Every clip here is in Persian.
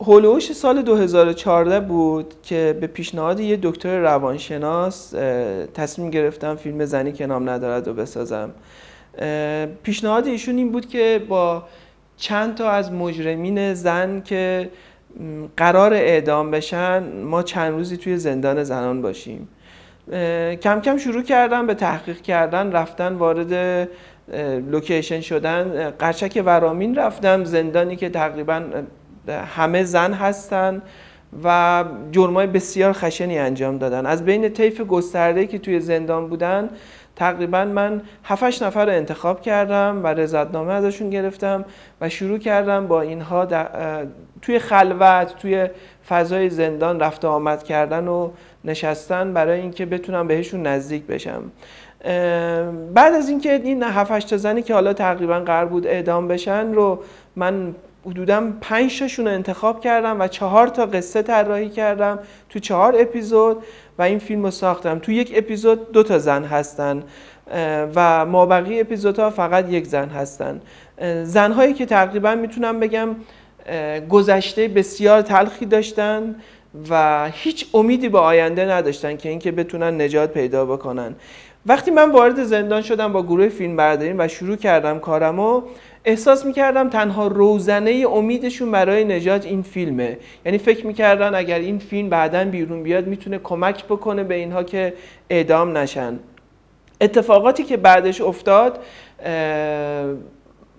هولوش سال 2014 بود که به پیشنهاد یه دکتر روانشناس تصمیم گرفتم فیلم زنی که نام ندارد رو بسازم. پیشنهاد ایشون این بود که با چند تا از مجرمین زن که قرار اعدام بشن ما چند روزی توی زندان زنان باشیم. کم کم شروع کردم به تحقیق کردن رفتن وارد لوکیشن شدن. قرچک ورامین رفتم زندانی که تقریبا همه زن هستن و جرمای بسیار خشنی انجام دادن. از بین طیف گسترده که توی زندان بودن تقریبا من 7 نفر رو انتخاب کردم و رضایتنامه ازشون گرفتم و شروع کردم با اینها توی خلوت توی فضای زندان رفت آمد کردن و نشستن برای اینکه بتونم بهشون نزدیک بشم. بعد از اینکه این 7 تا زنی که حالا تقریبا قرار بود اعدام بشن رو من حدودا پنج تاشون رو انتخاب کردم و چهار تا قصه طراحی کردم تو چهار اپیزود و این فیلم رو ساختم. تو یک اپیزود دو تا زن هستن و مابقی اپیزودها فقط یک زن هستن. زنهایی که تقریبا می‌تونم بگم گذشته بسیار تلخی داشتن. و هیچ امیدی به آینده نداشتن که اینکه بتونن نجات پیدا بکنن. وقتی من وارد زندان شدم با گروه فیلم برداریم و شروع کردم کارمو احساس می‌کردم تنها روزنه امیدشون برای نجات این فیلمه. یعنی فکر می‌کردن اگر این فیلم بعدا بیرون بیاد می‌تونه کمک بکنه به اینها که اعدام نشن. اتفاقاتی که بعدش افتاد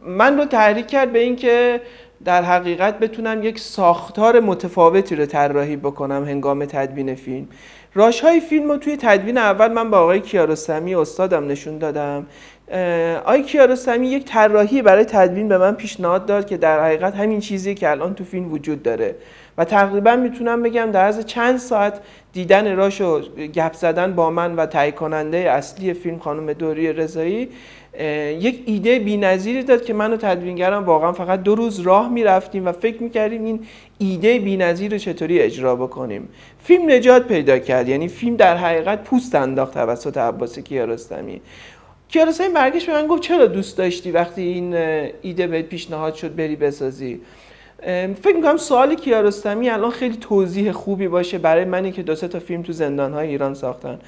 من رو تحریک کرد به اینکه در حقیقت بتونم یک ساختار متفاوتی رو طراحی بکنم هنگام تدوین فیلم. راش های فیلم رو توی تدوین اول من با آقای کیارستمی استادم نشون دادم. آقای کیارستمی یک طراحی برای تدوین به من پیشنهاد داد که در حقیقت همین چیزی که الان تو فیلم وجود داره. و تقریبا می‌تونم بگم در از چند ساعت دیدن راش و گپ زدن با من و تهیه کننده اصلی فیلم خانم دوری رضایی یک ایده بی‌نظیری داد که من و تدوینگرم واقعا فقط دو روز راه می‌رفتیم و فکر می‌کردیم این ایده بی‌نظیر رو چطوری اجرا بکنیم. فیلم نجات پیدا کرد یعنی فیلم در حقیقت پوست انداخت توسط عباس کیارستمی. کیارستمی برگشت به من گفت چرا دوست داشتی وقتی این ایده بهت پیشنهاد شد بری بسازی؟ فکر می‌کنم سوال کیارستمی الان خیلی توضیح خوبی باشه برای منی که دو تا فیلم تو زندان های ایران ساختم.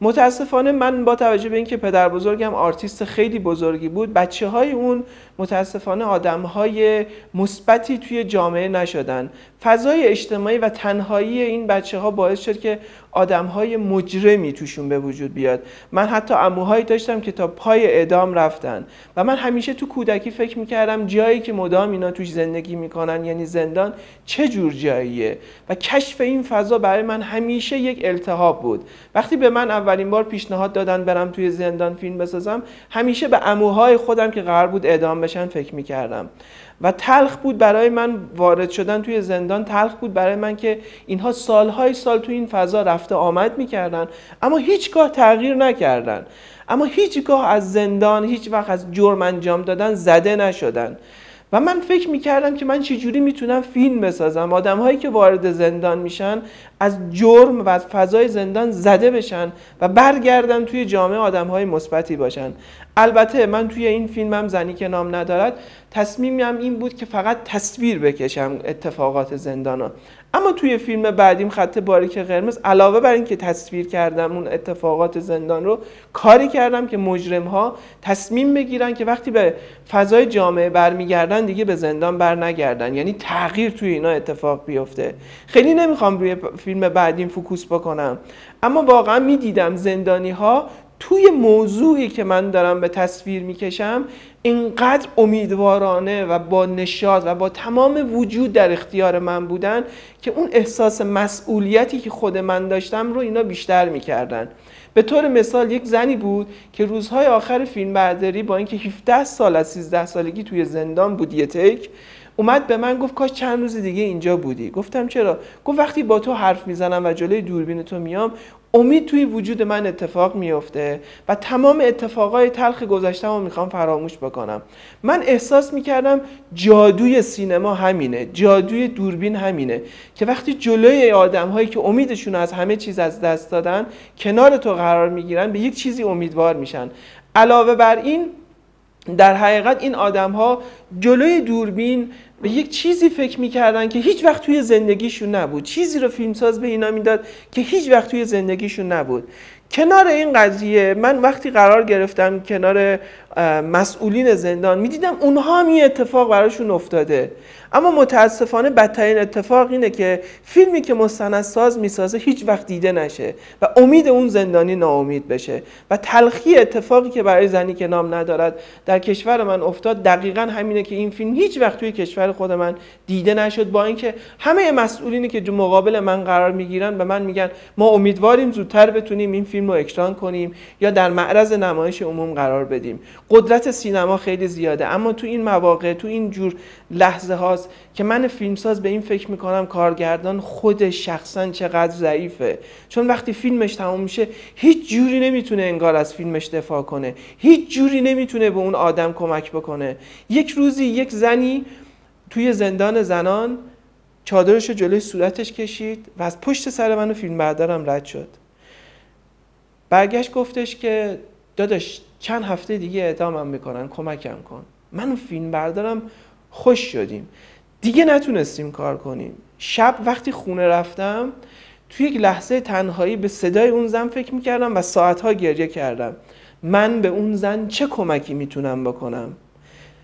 متاسفانه من با توجه به اینکه پدر بزرگم آرتیست خیلی بزرگی بود بچه های اون متاسفانه آدم های مثبتی توی جامعه نشدن. فضای اجتماعی و تنهایی این بچه ها باعث شد که آدم های مجرمی توشون به وجود بیاد. من حتی اموهایی داشتم که تا پای اعدام رفتن. و من همیشه تو کودکی فکر می‌کردم جایی که مدام اینا توش زندگی می‌کنن یعنی زندان چه جور جاییه. و کشف این فضا برای من همیشه یک التهاب بود. وقتی به من اولین بار پیشنهاد دادن برم توی زندان فیلم بسازم همیشه به اموهای خودم که قرار بود اعدام بشن فکر می‌کردم. و تلخ بود برای من وارد شدن توی زندان تلخ بود برای من که اینها سالهای سال توی این فضا رفته آمد می‌کردن اما هیچگاه تغییر نکردن. اما هیچگاه از زندان هیچ وقت از جرم انجام دادن زده نشدن. و من فکر می‌کردم که من چجوری می‌تونم فیلم بسازم؟ آدم هایی که وارد زندان میشن از جرم و از فضای زندان زده بشن و برگردن توی جامعه آدم های مثبتی باشن. البته من توی این فیلمم زنی که نام ندارد تصمیمم این بود که فقط تصویر بکشم اتفاقات زندان اما توی فیلم بعدیم خط باریک قرمز علاوه بر اینکه تصویر کردم اون اتفاقات زندان رو کاری کردم که مجرم ها تصمیم بگیرن که وقتی به فضای جامعه برمیگردن دیگه به زندان برنگردن. یعنی تغییر توی اینا اتفاق بیفته. خیلی نمی‌خوام روی فیلم بعدیم فوکوس بکنم. اما واقعا می‌دیدم زندانی ها توی موضوعی که من دارم به تصویر می‌کشم اینقدر امیدوارانه و با نشاط و با تمام وجود در اختیار من بودن که اون احساس مسئولیتی که خود من داشتم رو اینا بیشتر می‌کردن. به طور مثال یک زنی بود که روزهای آخر فیلم برداری با اینکه 17 سال از 13 سالگی توی زندان بود یه تک اومد به من گفت کاش چند روز دیگه اینجا بودی. گفتم چرا؟ گفت وقتی با تو حرف می‌زنم و جلوی دوربین تو میام امید توی وجود من اتفاق میفته و تمام اتفاقای تلخ گذشتم رو می‌خوام فراموش بکنم. من احساس می‌کردم جادوی سینما همینه جادوی دوربین همینه که وقتی جلوی آدم هایی که امیدشون از همه چیز از دست دادن کنار تو قرار می‌گیرن به یک چیزی امیدوار میشن. علاوه بر این در حقیقت این آدم ها جلوی دوربین به یک چیزی فکر می‌کردن که هیچ وقت توی زندگیشون نبود. چیزی رو فیلمساز به اینا می‌داد که هیچ وقت توی زندگیشون نبود. کنار این قضیه من وقتی قرار گرفتم کنار مسئولین زندان. می‌دیدم اونها هم این اتفاق براشون افتاده. اما متاسفانه بدترین اتفاق اینه که فیلمی که مستندساز می‌سازه هیچ وقت دیده نشه و امید اون زندانی ناامید بشه. و تلخی اتفاقی که برای زنی که نام ندارد در کشور من افتاد دقیقا همینه که این فیلم هیچ وقت توی کشور خود من دیده نشد. با اینکه همه مسئولینی که مقابل من قرار می‌گیرن به من میگن ما امیدواریم زودتر بتونیم این فیلم رو اکران کنیم یا در معرض نمایش عموم قرار بدیم. قدرت سینما خیلی زیاده. اما تو این مواقع تو این جور لحظه هاست که من فیلمساز به این فکر می‌کنم کارگردان خود شخصا چقدر ضعیفه. چون وقتی فیلمش تموم میشه هیچ جوری نمی‌تونه انگار از فیلمش دفاع کنه. هیچ جوری نمی‌تونه به اون آدم کمک بکنه. یک روزی یک زنی توی زندان زنان چادرش جلوی صورتش کشید و از پشت سر منو فیلم بردارم رد شد. برگشت گفتش که داداش چند هفته دیگه اعدامم می‌کنن کمکم کن. من فیلم بردارم خوش شدیم. دیگه نتونستیم کار کنیم. شب وقتی خونه رفتم توی یک لحظه تنهایی به صدای اون زن فکر می‌کردم و ساعتها گریه کردم. من به اون زن چه کمکی می‌تونم بکنم؟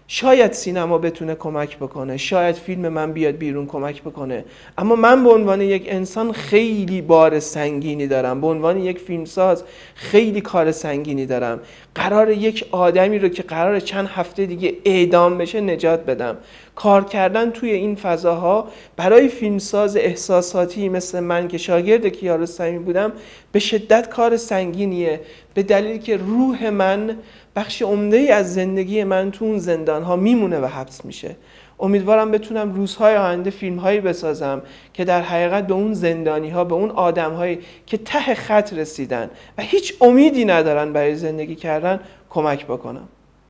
شاید سینما بتونه کمک بکنه شاید فیلم من بیاد بیرون کمک بکنه. اما من به عنوان یک انسان خیلی بار سنگینی دارم. به عنوان یک فیلمساز خیلی کار سنگینی دارم. قرار یک آدمی رو که قرار چند هفته دیگه اعدام بشه نجات بدم. کار کردن توی این فضاها برای فیلمساز احساساتی مثل من که شاگرد کیارستمی بودم به شدت کار سنگینیه. به دلیل که روح من بخش عمده ای از زندگی من تو اون زندان ها میمونه و حبس میشه. امیدوارم بتونم روزهای آینده فیلم هایی بسازم که در حقیقت به اون زندانی ها به اون آدم هایی که ته خط رسیدن و هیچ امیدی ندارن برای زندگی کردن کمک بکنم.